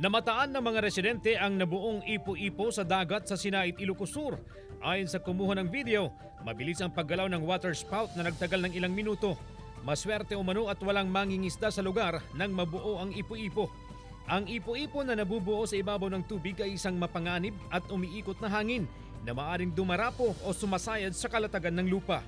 Namataan ng mga residente ang nabuong ipo-ipo sa dagat sa Sinait, Ilocos Sur. Ayon sa kumuha ng video, mabilis ang paggalaw ng water spout na nagtagal ng ilang minuto. Maswerte umano at walang mangingisda sa lugar nang mabuo ang ipo-ipo. Ang ipo-ipo na nabubuo sa ibabaw ng tubig ay isang mapanganib at umiikot na hangin na maaring dumarapo o sumasayad sa kalatagan ng lupa.